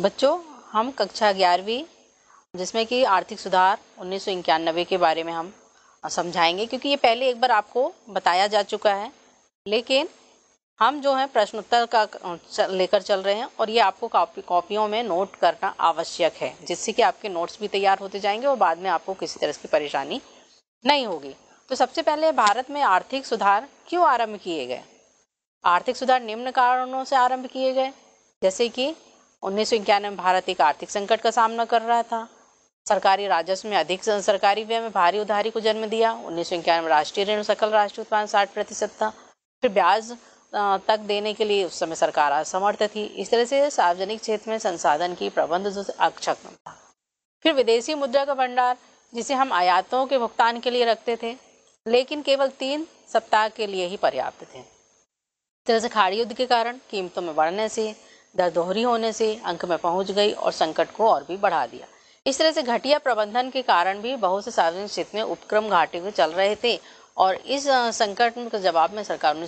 बच्चों, हम कक्षा ग्यारहवीं, जिसमें कि आर्थिक सुधार उन्नीस सौ इक्यानबे के बारे में हम समझाएँगे, क्योंकि ये पहले एक बार आपको बताया जा चुका है। लेकिन, हम जो है प्रश्नोत्तर का लेकर चल रहे हैं, और ये आपको कॉपी, कॉपियों में नोट करना आवश्यक है, जिससे कि आपके नोट्स भी तैयार होते जाएँगे और बाद में आपको किसी तरह की परेशानी नहीं होगी। तो सबसे पहले भारत में आर्थिक सुधार क्यों आरंभ किए गए? आर्थिक सुधार निम्न कारणों से आरंभ किए गए, जैसे कि उन्नीस में भारत एक आर्थिक संकट का सामना कर रहा था। सरकारी राजस्व में अधिक सरकारी व्यय में भारी उधारी को जन्म दिया। उन्नीस सौ में राष्ट्रीय ऋण सकल राष्ट्रीय उत्पादन साठ प्रतिशत था। फिर ब्याज तक देने के लिए उस समय सरकार असमर्थ थी। इस तरह से सार्वजनिक क्षेत्र में संसाधन की प्रबंध जो, अक्षम था। फिर विदेशी मुद्रा का भंडार, जिसे हम आयातों के भुगतान के लिए रखते थे, लेकिन केवल तीन सप्ताह के लिए ही पर्याप्त थे। इस तरह से खाड़ी युद्ध के कारण कीमतों में बढ़ने से दर दोहरी होने से अंक में पहुँच गई और संकट को और भी बढ़ा दिया। इस तरह से घटिया प्रबंधन के कारण भी बहुत से सार्वजनिक क्षेत्र में उपक्रम घाटे हुए चल रहे थे और इस संकट के जवाब में सरकार ने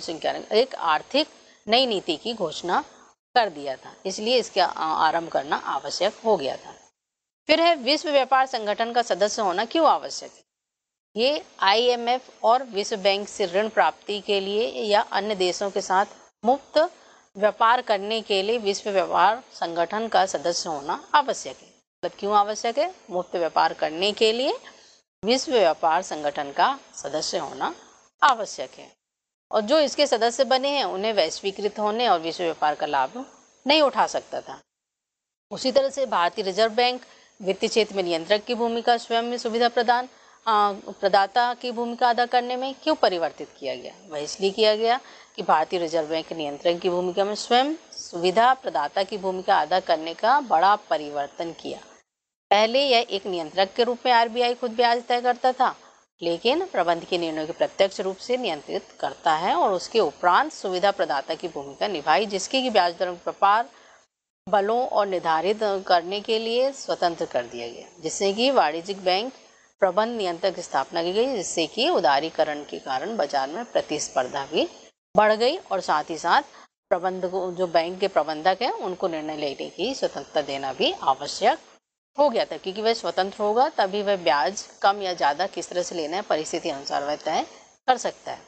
एक आर्थिक नई नीति की घोषणा कर दिया था। इसलिए इसका आरंभ करना आवश्यक हो गया था। फिर है, विश्व व्यापार संगठन का सदस्य होना क्यों आवश्यक है? ये आईएमएफ और विश्व बैंक से ऋण प्राप्ति के लिए या अन्य देशों के साथ मुफ़्त व्यापार करने के लिए विश्व व्यापार संगठन का सदस्य होना आवश्यक है। मतलब क्यों आवश्यक है? मुफ़्त व्यापार करने के लिए विश्व व्यापार संगठन का सदस्य होना आवश्यक है। और जो इसके सदस्य बने हैं, उन्हें वैश्वीकृत होने और विश्व व्यापार का लाभ नहीं उठा सकता था। उसी तरह से भारतीय रिज़र्व बैंक वित्तीय क्षेत्र में नियंत्रक की भूमिका स्वयं में सुविधा प्रदान प्रदाता की भूमिका अदा करने में क्यों परिवर्तित किया गया? वह इसलिए किया गया कि भारतीय रिज़र्व बैंक नियंत्रण की भूमिका में स्वयं सुविधा प्रदाता की भूमिका अदा करने का बड़ा परिवर्तन किया। पहले यह एक नियंत्रक के रूप में आरबीआई खुद ब्याज तय करता था, लेकिन प्रबंध के निर्णयों के प्रत्यक्ष रूप से नियंत्रित करता है और उसके उपरांत सुविधा प्रदाता की भूमिका निभाई, जिसकी की ब्याज दर व्यापार बलों और निर्धारित करने के लिए स्वतंत्र कर दिया गया, जिससे कि वाणिज्यिक बैंक प्रबंध नियंत्रक स्थापना की गई, जिससे कि उदारीकरण के कारण बाज़ार में प्रतिस्पर्धा भी बढ़ गई और साथ ही साथ प्रबंध जो बैंक के प्रबंधक हैं, उनको निर्णय लेने की स्वतंत्रता देना भी आवश्यक हो गया था। क्योंकि वह स्वतंत्र होगा, तभी वह ब्याज कम या ज़्यादा किस तरह से लेना है, परिस्थिति अनुसार वह तय कर सकता है।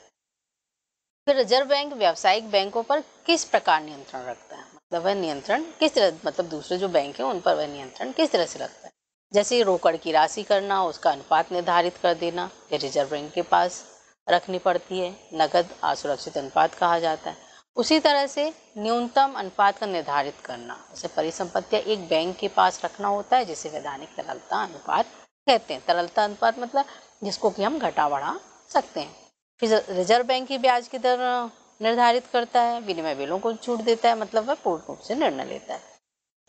फिर रिज़र्व बैंक व्यावसायिक बैंकों पर किस प्रकार नियंत्रण रखता है? मतलब वह नियंत्रण किस तरह मतलब दूसरे जो बैंक हैं, उन पर वह नियंत्रण किस तरह से रखता है? जैसे रोकड़ की राशि करना, उसका अनुपात निर्धारित कर देना ये रिज़र्व बैंक के पास रखनी पड़ती है। नगद असुरक्षित अनुपात कहा जाता है। उसी तरह से न्यूनतम अनुपात का निर्धारित करना। जैसे परिसंपत्तियाँ एक बैंक के पास रखना होता है, जिसे वैधानिक तरलता अनुपात कहते हैं। तरलता अनुपात मतलब जिसको कि हम घटा बढ़ा सकते हैं। फिर रिज़र्व बैंक की ब्याज की दर निर्धारित करता है। विनिमय बिलों को छूट देता है मतलब वह पूर्ण रूप से निर्णय लेता है।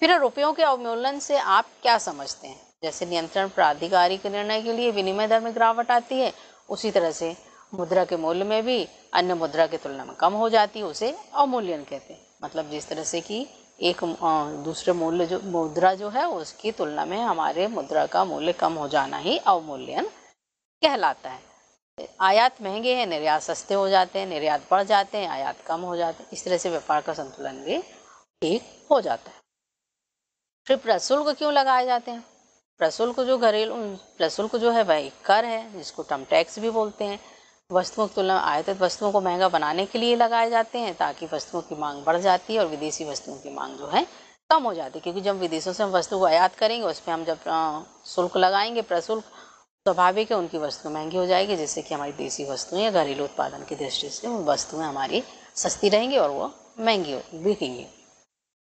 फिर रुपयों के अवमूल्यन से आप क्या समझते हैं? जैसे नियंत्रण प्राधिकारी के निर्णय के लिए विनिमय दर में गिरावट आती है, उसी तरह से मुद्रा के मूल्य में भी अन्य मुद्रा की तुलना में कम हो जाती है, उसे अवमूल्यन कहते हैं। मतलब जिस तरह से कि एक दूसरे मूल्य जो, मुद्रा जो है, उसकी तुलना में हमारे मुद्रा का मूल्य कम हो जाना ही अवमूल्यन कहलाता है। आयात महँगे हैं, निर्यात सस्ते हो जाते हैं, निर्यात बढ़ जाते हैं, आयात कम हो जाते हैं। इस तरह से व्यापार का संतुलन भी ठीक हो जाता है। फिर प्रशुल्क क्यों लगाए जाते हैं? प्रशुल्क जो घरेलू, प्रशुल्क जो है, वह एक कर है, जिसको टम टैक्स भी बोलते हैं। वस्तुओं की तुलना, आयातित वस्तुओं को महँगा बनाने के लिए लगाए जाते हैं ताकि वस्तुओं की मांग बढ़ जाती है और विदेशी वस्तुओं की मांग जो है कम हो जाती है। क्योंकि जब विदेशों से हम वस्तु को आयात करेंगे, उस पर हम जब शुल्क लगाएँगे, प्रशुल्क, स्वाभाविक है, उनकी वस्तु महँगी हो जाएगी, जिससे कि हमारी देसी वस्तुएँ या घरेलू उत्पादन की दृष्टि से वो वस्तुएँ हमारी सस्ती रहेंगी और वो महँगी बिकेंगी।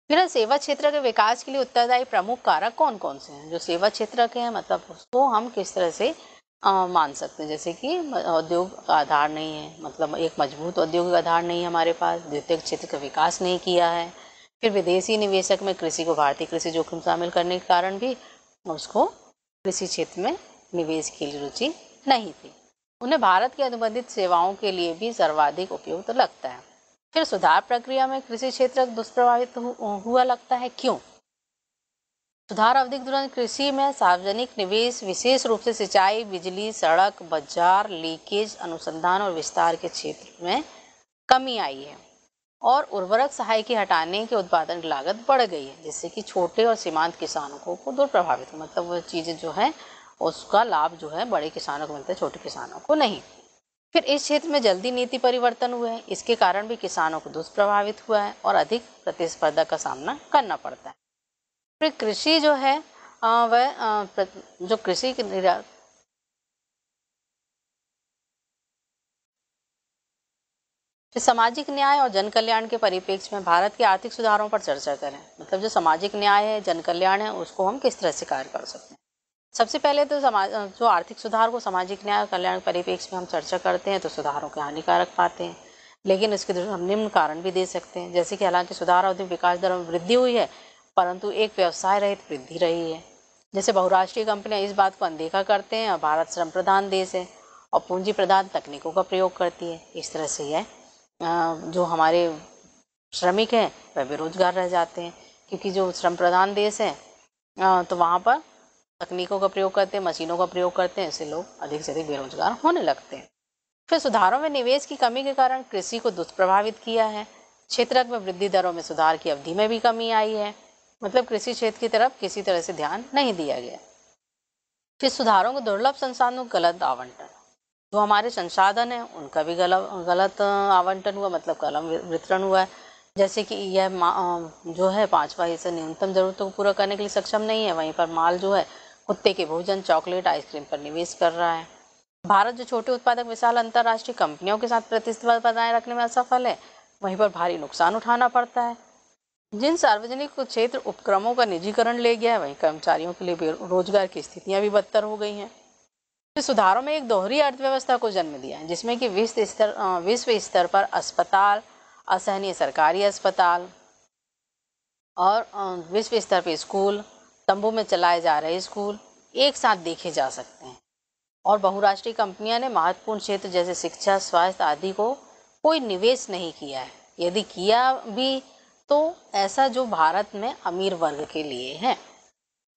फिर सेवा क्षेत्र के विकास के लिए उत्तरदायी प्रमुख कारक कौन कौन से हैं? जो सेवा क्षेत्र के हैं मतलब उसको हम किस तरह से आ, मान सकते हैं जैसे कि उद्योग का आधार नहीं है मतलब एक मज़बूत औद्योगिक आधार नहीं है हमारे पास द्वितीय क्षेत्र का विकास नहीं किया है फिर विदेशी निवेशक में कृषि को भारतीय कृषि जोखिम शामिल करने के कारण भी उसको कृषि क्षेत्र में निवेश के लिए रुचि नहीं थी। उन्हें भारत की अनुबंधित सेवाओं के लिए भी सर्वाधिक उपयुक्त लगता है। फिर सुधार प्रक्रिया में कृषि क्षेत्र दुष्प्रभावित हुआ लगता है क्यों? सुधार अवधि के दौरान कृषि में सार्वजनिक निवेश विशेष रूप से सिंचाई बिजली सड़क बाज़ार लीकेज अनुसंधान और विस्तार के क्षेत्र में कमी आई है और उर्वरक सहाय के हटाने के उत्पादन की लागत बढ़ गई है जिससे कि छोटे और सीमांत किसानों को, को दूर प्रभावित मतलब वो चीज़ें जो है उसका लाभ जो है बड़े किसानों को मिलता है छोटे किसानों को नहीं। फिर इस क्षेत्र में जल्दी नीति परिवर्तन हुए हैं। इसके कारण भी किसानों को दुष्प्रभावित हुआ है और अधिक प्रतिस्पर्धा का सामना करना पड़ता है। फिर कृषि जो है वह जो कृषि फिर सामाजिक न्याय और जन कल्याण के परिप्रेक्ष्य में भारत के आर्थिक सुधारों पर चर्चा करें। मतलब जो सामाजिक न्याय है जन कल्याण है, उसको हम किस तरह से कार्य कर सकते हैं? सबसे पहले तो समाज जो आर्थिक सुधार को सामाजिक न्याय और कल्याण परिप्रेक्ष्य में हम चर्चा करते हैं तो सुधारों के हानिकारक पाते हैं। लेकिन इसके हम निम्न कारण भी दे सकते हैं। जैसे कि हालाँकि सुधार अवधि विकास दर में वृद्धि हुई है परंतु एक व्यवसाय रहित वृद्धि रही है। जैसे बहुराष्ट्रीय कंपनियाँ इस बात को अनदेखा करते हैं, और भारत श्रम प्रधान देश है, और पूंजी प्रधान तकनीकों का प्रयोग करती है। इस तरह से यह जो हमारे श्रमिक हैं, वह बेरोजगार रह जाते हैं, क्योंकि जो श्रम प्रधान देश है तो वहाँ पर तकनीकों का प्रयोग करते हैं, मशीनों का प्रयोग करते हैं, इससे लोग अधिक से अधिक बेरोजगार होने लगते हैं। फिर सुधारों में निवेश की कमी के कारण कृषि को दुष्प्रभावित किया है। क्षेत्र में वृद्धि दरों में सुधार की अवधि में भी कमी आई है। मतलब कृषि क्षेत्र की तरफ़ किसी तरह से ध्यान नहीं दिया गया फिर सुधारों को दुर्लभ संसाधनों गलत आवंटन। जो हमारे संसाधन हैं, उनका भी गलत गलत आवंटन हुआ मतलब कलम वितरण हुआ है। जैसे कि यह जो है, पाँचवा हिस्सा न्यूनतम जरूरतों को पूरा करने के लिए सक्षम नहीं है। वहीं पर माल जो है, कुत्ते के भोजन, चॉकलेट, आइसक्रीम पर निवेश कर रहा है। भारत जो छोटे उत्पादक, विशाल अंतर्राष्ट्रीय कंपनियों के साथ प्रतिस्पर्धा बनाए रखने में असफल है, वहीं पर भारी नुकसान उठाना पड़ता है। जिन सार्वजनिक क्षेत्र उपक्रमों का निजीकरण ले गया है, वहीं कर्मचारियों के लिए रोज़गार की स्थितियाँ भी बदतर हो गई हैं। सुधारों में एक दोहरी अर्थव्यवस्था को जन्म दिया है, जिसमें कि विश्व स्तर विश्व स्तर पर अस्पताल, असहनीय सरकारी अस्पताल और विश्व स्तर पर स्कूल, तंबू में चलाए जा रहे स्कूल एक साथ देखे जा सकते हैं। और बहुराष्ट्रीय कंपनियाँ ने महत्वपूर्ण क्षेत्र जैसे शिक्षा, स्वास्थ्य आदि को कोई निवेश नहीं किया है। यदि किया भी तो ऐसा जो भारत में अमीर वर्ग के लिए है।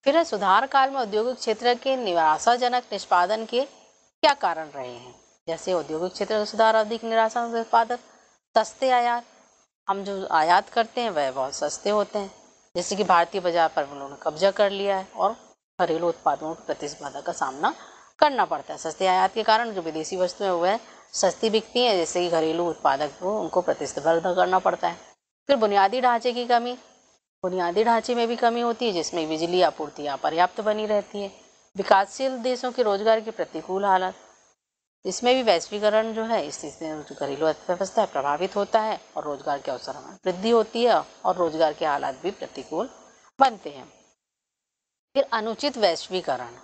फिर सुधार काल में औद्योगिक क्षेत्र के निराशाजनक निष्पादन के क्या कारण रहे हैं? जैसे औद्योगिक क्षेत्र का सुधार, अधिक निराशा उत्पादक सस्ते आयात। हम जो आयात करते हैं, वह बहुत सस्ते होते हैं। जैसे कि भारतीय बाज़ार पर उन्होंने कब्जा कर लिया है और घरेलू उत्पादों की प्रतिस्पर्धा का सामना करना पड़ता है। सस्ते आयात के कारण जो विदेशी वस्तुएँ वह सस्ती बिकती हैं, जैसे कि घरेलू उत्पादक को उनको प्रतिस्पर्धा करना पड़ता है। फिर बुनियादी ढांचे की कमी। बुनियादी ढांचे में भी कमी होती है, जिसमें बिजली आपूर्ति अपर्याप्त बनी रहती है। विकासशील देशों के रोज़गार की प्रतिकूल हालत। इसमें भी वैश्वीकरण जो है, इस जो घरेलू अर्थव्यवस्था प्रभावित होता है और रोज़गार के अवसर में वृद्धि होती है और रोज़गार के हालात भी प्रतिकूल बनते हैं। फिर अनुचित वैश्वीकरण।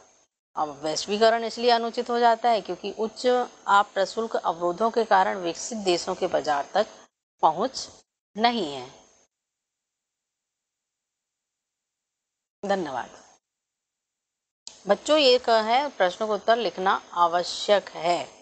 अब वैश्वीकरण इसलिए अनुचित हो जाता है क्योंकि उच्च आप प्रशुल्क अवरोधों के कारण विकसित देशों के बाज़ार तक पहुँच नहीं है। धन्यवाद। बच्चों ये कह है प्रश्नों का उत्तर लिखना आवश्यक है।